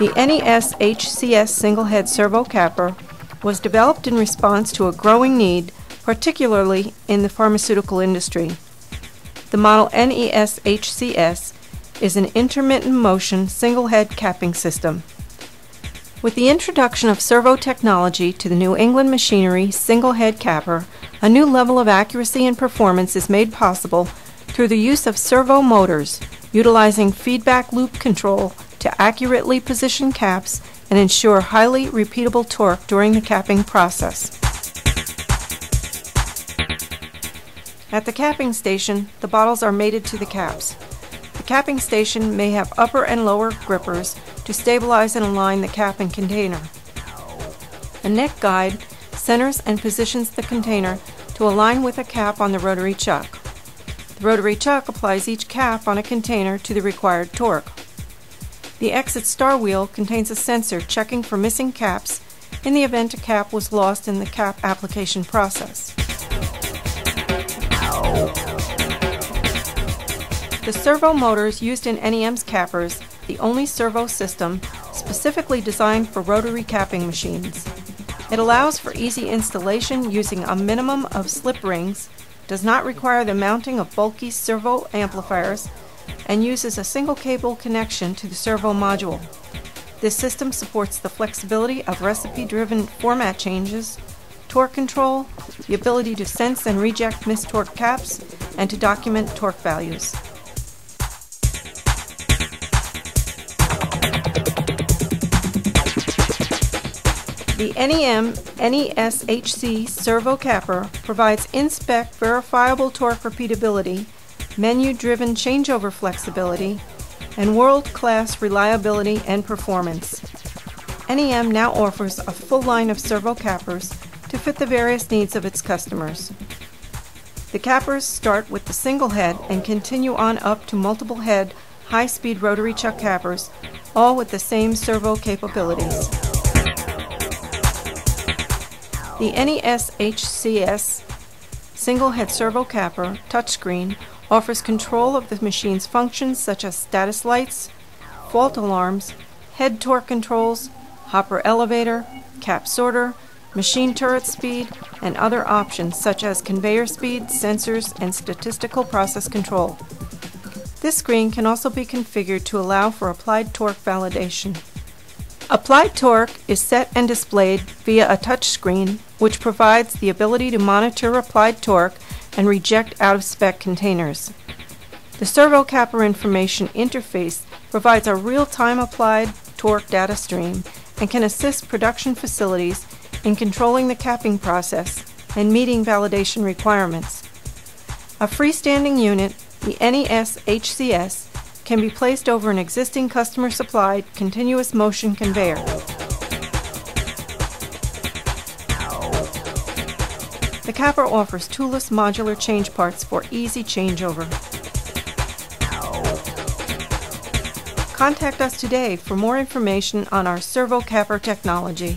The NES HCS single head servo capper was developed in response to a growing need, particularly in the pharmaceutical industry. The model NES HCS is an intermittent motion single head capping system. With the introduction of servo technology to the New England Machinery single head capper, a new level of accuracy and performance is made possible through the use of servo motors, utilizing feedback loop control to accurately position caps and ensure highly repeatable torque during the capping process. At the capping station, the bottles are mated to the caps. The capping station may have upper and lower grippers to stabilize and align the cap and container. A neck guide centers and positions the container to align with a cap on the rotary chuck. The rotary chuck applies each cap on a container to the required torque. The exit star wheel contains a sensor checking for missing caps in the event a cap was lost in the cap application process. The servo motors used in NEM's cappers, the only servo system specifically designed for rotary capping machines. It allows for easy installation using a minimum of slip rings, does not require the mounting of bulky servo amplifiers, and uses a single cable connection to the servo module. This system supports the flexibility of recipe-driven format changes, torque control, the ability to sense and reject missed torque caps, and to document torque values. The NEM NESHC servo capper provides in-spec verifiable torque repeatability menu-driven changeover flexibility, and world-class reliability and performance. NEM now offers a full line of servo cappers to fit the various needs of its customers. The cappers start with the single head and continue on up to multiple head high-speed rotary chuck cappers, all with the same servo capabilities. The NES HCS single head servo capper touchscreen offers control of the machine's functions such as status lights, fault alarms, head torque controls, hopper elevator, cap sorter, machine turret speed, and other options such as conveyor speed, sensors, and statistical process control. This screen can also be configured to allow for applied torque validation. Applied torque is set and displayed via a touch screen, which provides the ability to monitor applied torque and reject out-of-spec containers. The servo capper information interface provides a real-time applied torque data stream and can assist production facilities in controlling the capping process and meeting validation requirements. A freestanding unit, the NES HCS, can be placed over an existing customer-supplied continuous motion conveyor. The capper offers toolless modular change parts for easy changeover. Contact us today for more information on our servo capper technology.